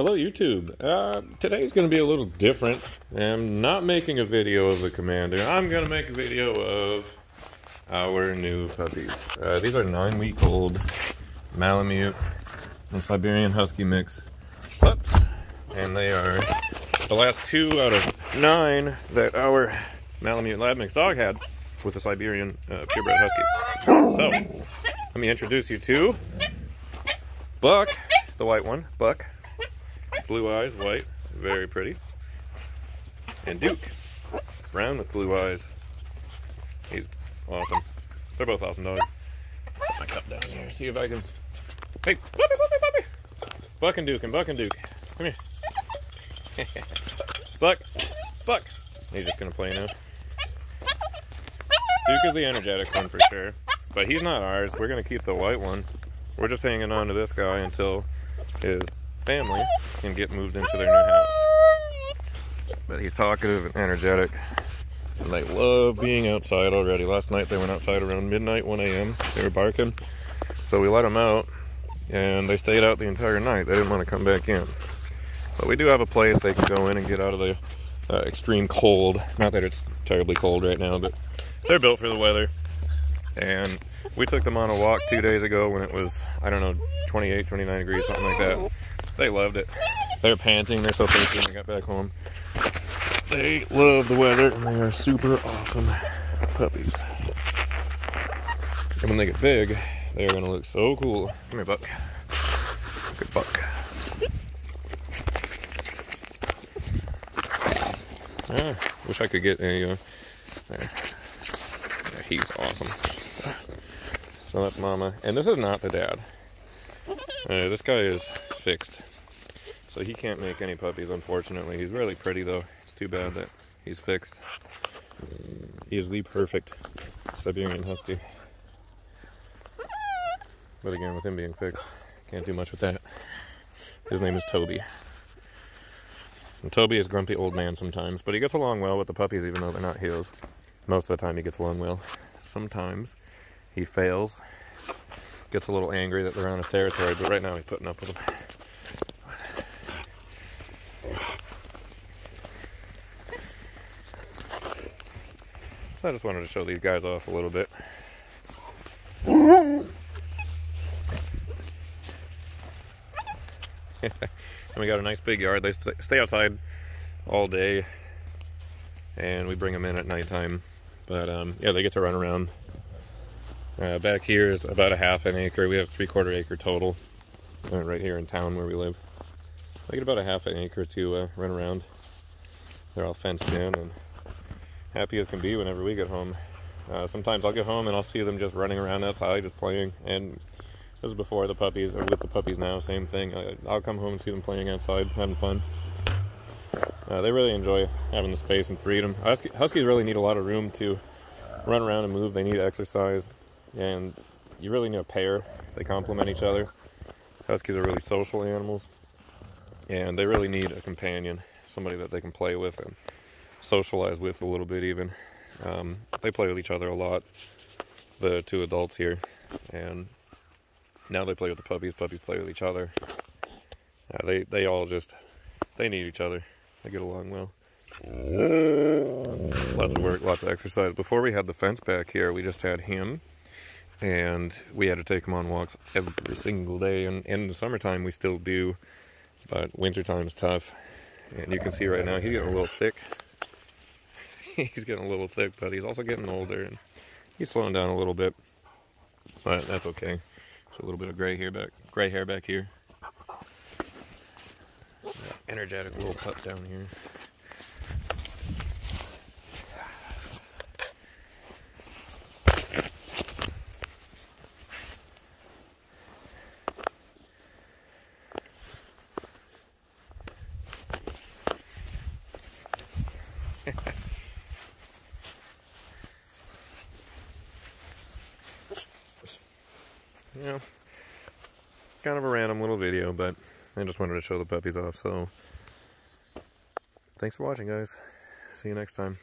Hello YouTube. Uh, today's going to be a little different. I'm not making a video of the commander. I'm going to make a video of our new puppies. Uh, these are nine week old Malamute and Siberian Husky mix pups. And they are the last two out of nine that our Malamute Lab Mix dog had with the Siberian uh, purebred Husky. So, let me introduce you to Buck, the white one, Buck. Blue eyes, white, very pretty. And Duke, brown with blue eyes. He's awesome. They're both awesome dogs. Put my cup down here, see if I can. Hey, puppy, puppy, puppy. Buck and Duke and Buck and Duke. Come here. Buck, Buck. He's just gonna play now. Duke is the energetic one for sure, but he's not ours. We're gonna keep the white one. We're just hanging on to this guy until his family can get moved into their new house. But he's talkative and energetic. And they love being outside already. Last night they went outside around midnight, 1 a.m. They were barking. So we let them out and they stayed out the entire night. They didn't want to come back in. But we do have a place they can go in and get out of the uh, extreme cold. Not that it's terribly cold right now, but they're built for the weather. And we took them on a walk two days ago when it was, I don't know, 28, 29 degrees, something like that. They loved it. They're panting. They're so thirsty when they got back home. They love the weather and they are super awesome puppies. And when they get big, they are going to look so cool. Come here, Buck. Good Buck. Ah, wish I could get a. Uh, there. Yeah, he's awesome. So that's Mama. And this is not the dad. Uh, this guy is fixed. So he can't make any puppies, unfortunately. He's really pretty, though. It's too bad that he's fixed. He is the perfect Siberian Husky. But again, with him being fixed, can't do much with that. His name is Toby. And Toby is grumpy old man sometimes, but he gets along well with the puppies even though they're not his. Most of the time he gets along well. Sometimes he fails, gets a little angry that they're on his territory, but right now he's putting up with them. I just wanted to show these guys off a little bit. and we got a nice big yard. They stay outside all day, and we bring them in at nighttime. But um, yeah, they get to run around. Uh, back here is about a half an acre. We have three quarter acre total uh, right here in town where we live. They get about a half an acre to uh, run around. They're all fenced in and happy as can be whenever we get home. Uh, sometimes I'll get home and I'll see them just running around outside, just playing. And this is before the puppies, or with the puppies now, same thing. I, will come home and see them playing outside, having fun. Uh, they really enjoy having the space and freedom. Huskies really need a lot of room to run around and move. They need exercise, and you really need a pair. They complement each other. Huskies are really social animals, and they really need a companion, somebody that they can play with and socialize with a little bit even. Um, they play with each other a lot, the two adults here, and now they play with the puppies. Puppies play with each other. Uh, they they all just they need each other. They get along well. Lots of work, lots of exercise. Before we had the fence back here, we just had him, and we had to take him on walks every single day. And in the summertime, we still do, but wintertime is tough. And you can see right now he's getting a little thick. he's getting a little thick, but he's also getting older and he's slowing down a little bit. But that's okay. It's a little bit of gray hair back, gray hair back here. Energetic little pup down here. you know, kind of a random little video, but I just wanted to show the puppies off. So, thanks for watching, guys. See you next time.